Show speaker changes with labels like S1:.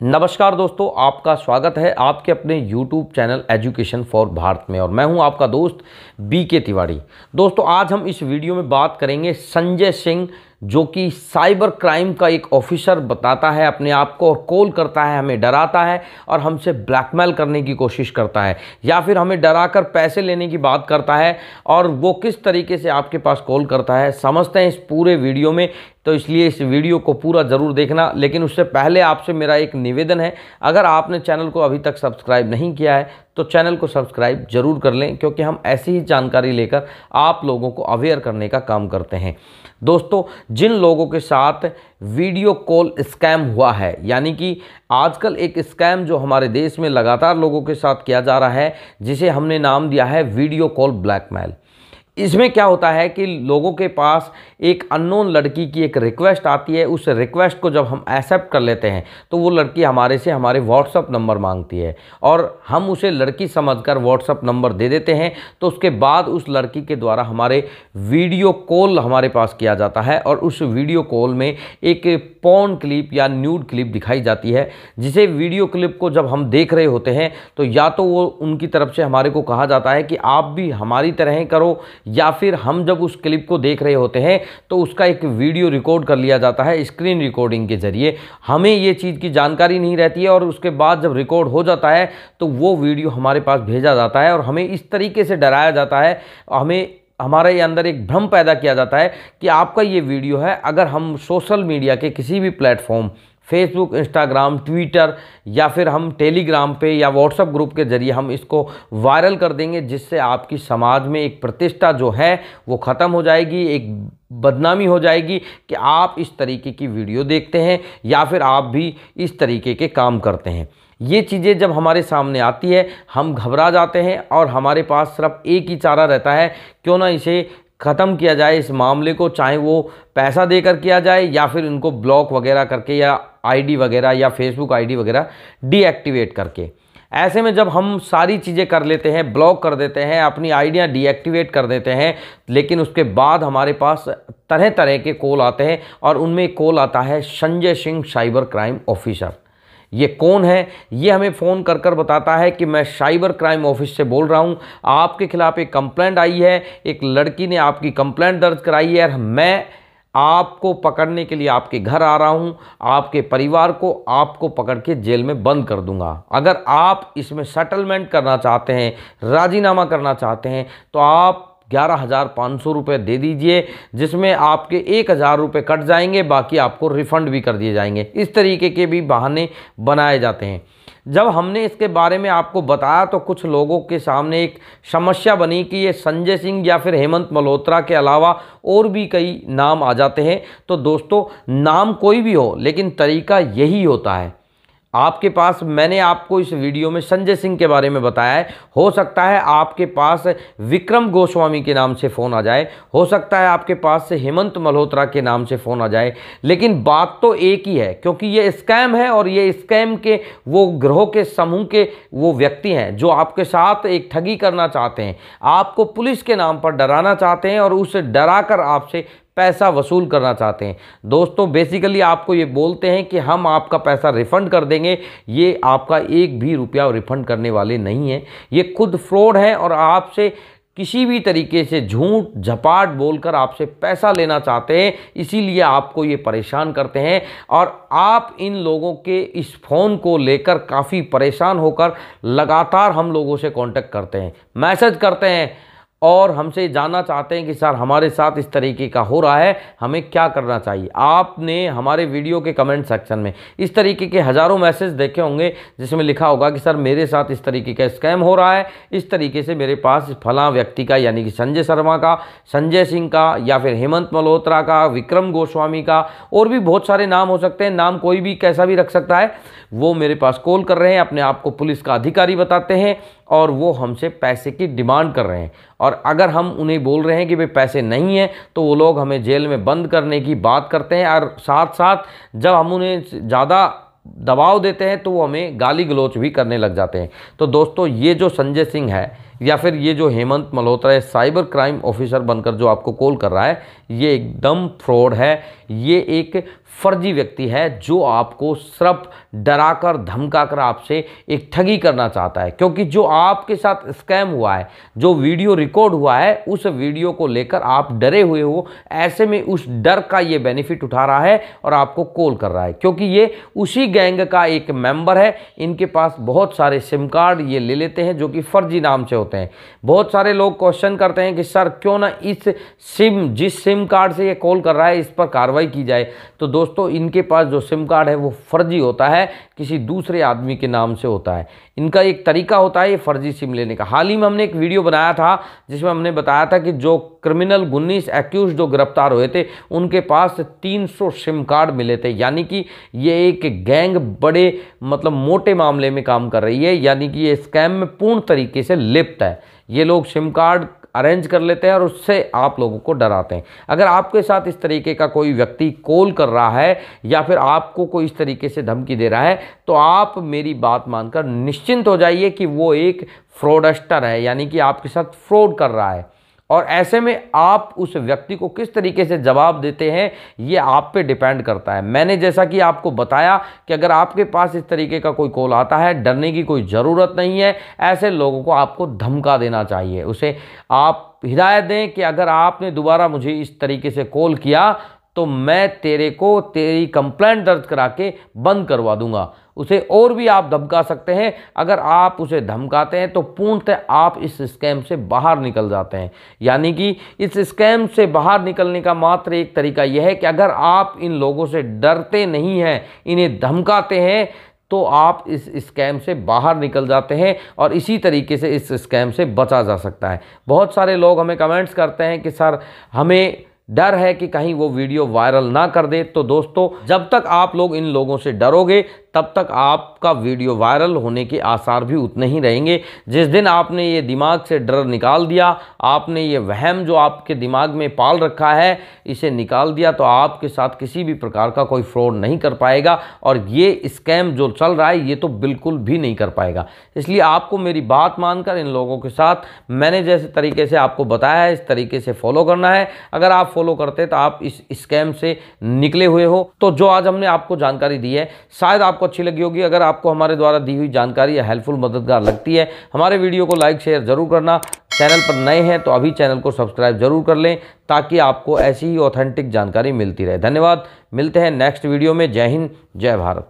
S1: नमस्कार दोस्तों, आपका स्वागत है आपके अपने YouTube channel education for Bharat में और मैं हूँ आपका दोस्त बी के तिवारी। दोस्तों, आज हम इस वीडियो में बात करेंगे संजय सिंह, जो कि साइबर क्राइम का एक ऑफिसर बताता है अपने आप को और कॉल करता है, हमें डराता है और हमसे ब्लैकमेल करने की कोशिश करता है या फिर हमें डरा कर पैसे लेने की बात करता है और वो किस तरीके से आपके पास कॉल करता है, समझते हैं इस पूरे वीडियो में। तो इसलिए इस वीडियो को पूरा ज़रूर देखना, लेकिन उससे पहले आपसे मेरा एक निवेदन है, अगर आपने चैनल को अभी तक सब्सक्राइब नहीं किया है तो चैनल को सब्सक्राइब ज़रूर कर लें, क्योंकि हम ऐसी ही जानकारी लेकर आप लोगों को अवेयर करने का काम करते हैं। दोस्तों, जिन लोगों के साथ वीडियो कॉल स्कैम हुआ है, यानी कि आजकल एक स्कैम जो हमारे देश में लगातार लोगों के साथ किया जा रहा है, जिसे हमने नाम दिया है वीडियो कॉल ब्लैकमेल। इसमें क्या होता है कि लोगों के पास एक अननोन लड़की की एक रिक्वेस्ट आती है, उस रिक्वेस्ट को जब हम एक्सेप्ट कर लेते हैं तो वो लड़की हमारे से हमारे व्हाट्सअप नंबर मांगती है। और हम उसे लड़की समझकर व्हाट्सअप नंबर दे देते हैं तो उसके बाद उस लड़की के द्वारा हमारे वीडियो कॉल हमारे पास किया जाता है और उस वीडियो कॉल में एक पॉन क्लिप या न्यूड क्लिप दिखाई जाती है, जिसे वीडियो क्लिप को जब हम देख रहे होते हैं तो या तो वो उनकी तरफ़ से हमारे को कहा जाता है कि आप भी हमारी तरह करो या फिर हम जब उस क्लिप को देख रहे होते हैं तो उसका एक वीडियो रिकॉर्ड कर लिया जाता है स्क्रीन रिकॉर्डिंग के ज़रिए। हमें ये चीज़ की जानकारी नहीं रहती है और उसके बाद जब रिकॉर्ड हो जाता है तो वो वीडियो हमारे पास भेजा जाता है और हमें इस तरीके से डराया जाता है। हमें, हमारे अंदर एक भ्रम पैदा किया जाता है कि आपका ये वीडियो है, अगर हम सोशल मीडिया के किसी भी प्लेटफॉर्म फेसबुक इंस्टाग्राम ट्विटर या फिर हम टेलीग्राम पे या व्हाट्सएप ग्रुप के ज़रिए हम इसको वायरल कर देंगे, जिससे आपकी समाज में एक प्रतिष्ठा जो है वो ख़त्म हो जाएगी, एक बदनामी हो जाएगी कि आप इस तरीके की वीडियो देखते हैं या फिर आप भी इस तरीके के काम करते हैं। ये चीज़ें जब हमारे सामने आती है, हम घबरा जाते हैं और हमारे पास सिर्फ़ एक ही चारा रहता है, क्यों ना इसे ख़त्म किया जाए इस मामले को, चाहे वो पैसा देकर किया जाए या फिर इनको ब्लॉक वगैरह करके या आईडी वगैरह या फेसबुक आईडी वगैरह डीएक्टिवेट करके। ऐसे में जब हम सारी चीज़ें कर लेते हैं, ब्लॉक कर देते हैं, अपनी आइडिया डीएक्टिवेट कर देते हैं, लेकिन उसके बाद हमारे पास तरह तरह के कॉल आते हैं और उनमें कॉल आता है Sanjay Singh cyber crime officer. ये कौन है? ये हमें फ़ोन कर कर बताता है कि मैं साइबर क्राइम ऑफ़िस से बोल रहा हूँ। आपके खिलाफ़ एक कंप्लेंट आई है, एक लड़की ने आपकी कंप्लेंट दर्ज कराई है और मैं आपको पकड़ने के लिए आपके घर आ रहा हूँ, आपके परिवार को आपको पकड़ के जेल में बंद कर दूँगा। अगर आप इसमें सेटलमेंट करना चाहते हैं, राजीनामा करना चाहते हैं तो आप ग्यारह हज़ार पाँच सौ रुपये दे दीजिए, जिसमें आपके एक हज़ार रुपये कट जाएँगे, बाकी आपको रिफ़ंड भी कर दिए जाएँगे। इस तरीके के भी बहाने बनाए जाते हैं। जब हमने इसके बारे में आपको बताया तो कुछ लोगों के सामने एक समस्या बनी कि ये संजय सिंह या फिर हेमंत मल्होत्रा के अलावा और भी कई नाम आ जाते हैं। तो दोस्तों, नाम कोई भी हो, लेकिन तरीका यही होता है। आपके पास, मैंने आपको इस वीडियो में संजय सिंह के बारे में बताया है। हो सकता है आपके पास विक्रम गोस्वामी के नाम से फ़ोन आ जाए। हो सकता है आपके पास से हेमंत मल्होत्रा के नाम से फ़ोन आ जाए। लेकिन बात तो एक ही है, क्योंकि ये स्कैम है और ये स्कैम के, वो ग्रहों के, समूह के वो व्यक्ति हैं जो आपके साथ एक ठगी करना चाहते हैं। आपको पुलिस के नाम पर डराना चाहते हैं और उसे डरा कर आपसे पैसा वसूल करना चाहते हैं। दोस्तों बेसिकली आपको ये बोलते हैं कि हम आपका पैसा रिफ़ंड कर देंगे। ये आपका एक भी रुपया रिफ़ंड करने वाले नहीं हैं। ये खुद फ्रॉड है और आपसे किसी भी तरीके से झूठ, झपाट बोलकर आपसे पैसा लेना चाहते हैं, इसीलिए आपको ये परेशान करते हैं। और आप इन लोगों के इस फ़ोन को लेकर काफ़ी परेशान होकर लगातार हम लोगों से कांटेक्ट करते हैं। मैसेज करते हैं और हमसे जानना चाहते हैं कि सर हमारे साथ इस तरीके का हो रहा है, हमें क्या करना चाहिए? आपने हमारे वीडियो के कमेंट सेक्शन में इस तरीके के हज़ारों मैसेज देखे होंगे, जिसमें लिखा होगा कि सर मेरे साथ इस तरीके का स्कैम हो रहा है। इस तरीके से मेरे पास फला व्यक्ति का, यानी कि संजय शर्मा का, संजय सिंह का, या फिर हेमंत मल्होत्रा का, विक्रम गोस्वामी का, और भी बहुत सारे नाम हो सकते हैं। नाम कोई भी कैसा भी रख सकता है। वो मेरे पास कॉल कर रहे हैं, अपने आप को पुलिस का अधिकारी बताते हैं। और वो हमसे पैसे की डिमांड कर रहे हैं। और अगर हम उन्हें बोल रहे हैं कि भाई पैसे नहीं हैं तो वो लोग हमें जेल में बंद करने की बात करते हैं। और साथ साथ जब हम उन्हें ज़्यादा दबाव देते हैं तो वो हमें गाली गलोच भी करने लग जाते हैं। तो दोस्तों, ये जो संजय सिंह है या फिर ये जो हेमंत मल्होत्रा है, साइबर क्राइम ऑफिसर बनकर जो आपको कॉल कर रहा है, ये एकदम फ्रॉड है। ये एक फर्जी व्यक्ति है जो आपको सिर्फ़ डराकर, धमकाकर आपसे एक ठगी करना चाहता है। क्योंकि जो आपके साथ स्कैम हुआ है, जो वीडियो रिकॉर्ड हुआ है, उस वीडियो को लेकर आप डरे हुए हो। ऐसे में उस डर का ये बेनिफिट उठा रहा है और आपको कॉल कर रहा है। क्योंकि ये उसी गैंग का एक मेंबर है। इनके पास बहुत सारे सिम कार्ड ये ले लेते हैं जो कि फर्जी नाम से होते हैं। बहुत सारे लोग क्वेश्चन करते हैं कि, सर, क्यों ना इस सिम, जिस सिम कार्ड से ये कॉल कर रहा है, इस पर कार्रवाई की जाए? तो दोस्तों, इनके पास जो सिम कार्ड है, वो फर्जी होता है, किसी दूसरे आदमी के नाम से होता है। इनका एक तरीका होता है ये फर्जी सिम लेने का। हाल ही में हमने एक वीडियो बनाया था, जिसमें हमने बताया था कि जो क्रिमिनल गुन्नीस एक्यूज जो गिरफ़्तार हुए थे, उनके पास 300 सिम कार्ड मिले थे। यानी कि ये एक गैंग बड़े मतलब मोटे मामले में काम कर रही है। यानी कि ये स्कैम में पूर्ण तरीके से लिप्त है। ये लोग सिम कार्ड अरेंज कर लेते हैं और उससे आप लोगों को डराते हैं। अगर आपके साथ इस तरीके का कोई व्यक्ति कॉल कर रहा है या फिर आपको कोई इस तरीके से धमकी दे रहा है तो आप मेरी बात मानकर निश्चिंत हो जाइए कि वो एक फ्रॉडस्टर है, यानी कि आपके साथ फ्रॉड कर रहा है। और ऐसे में आप उस व्यक्ति को किस तरीके से जवाब देते हैं, ये आप पे डिपेंड करता है। मैंने जैसा कि आपको बताया कि अगर आपके पास इस तरीके का कोई कॉल आता है, डरने की कोई ज़रूरत नहीं है, ऐसे लोगों को आपको धमका देना चाहिए। उसे आप हिदायत दें कि अगर आपने दोबारा मुझे इस तरीके से कॉल किया तो मैं तेरे को तेरी कंप्लेंट दर्ज करा के बंद करवा दूँगा। उसे और भी आप धमका सकते हैं। अगर आप उसे धमकाते हैं तो पूर्णतः आप इस स्कैम से बाहर निकल जाते हैं। यानी कि इस स्कैम से बाहर निकलने का मात्र एक तरीका यह है कि अगर आप इन लोगों से डरते नहीं हैं, इन्हें धमकाते हैं तो आप इस स्कैम से बाहर निकल जाते हैं और इसी तरीके से इस स्कैम से बचा जा सकता है। बहुत सारे लोग हमें कमेंट्स करते हैं कि, सर, हमें डर है कि कहीं वो वीडियो वायरल ना कर दे। तो दोस्तों, जब तक आप लोग इन लोगों से डरोगे तब तक आपका वीडियो वायरल होने के आसार भी उतने ही रहेंगे। जिस दिन आपने ये दिमाग से डर निकाल दिया, आपने ये वहम जो आपके दिमाग में पाल रखा है, इसे निकाल दिया तो आपके साथ किसी भी प्रकार का कोई फ्रॉड नहीं कर पाएगा और ये स्कैम जो चल रहा है, ये तो बिल्कुल भी नहीं कर पाएगा। इसलिए आपको मेरी बात मानकर इन लोगों के साथ मैंने जैसे तरीके से आपको बताया है, इस तरीके से फॉलो करना है। अगर आप फॉलो करते तो आप इस स्कैम से निकले हुए हो। तो जो आज हमने आपको जानकारी दी है, शायद आपको आपको अच्छी लगी होगी। अगर आपको हमारे द्वारा दी हुई जानकारी या हेल्पफुल मददगार लगती है, हमारे वीडियो को लाइक शेयर ज़रूर करना। चैनल पर नए हैं तो अभी चैनल को सब्सक्राइब ज़रूर कर लें, ताकि आपको ऐसी ही ऑथेंटिक जानकारी मिलती रहे। धन्यवाद। मिलते हैं नेक्स्ट वीडियो में। जय हिंद, जय भारत।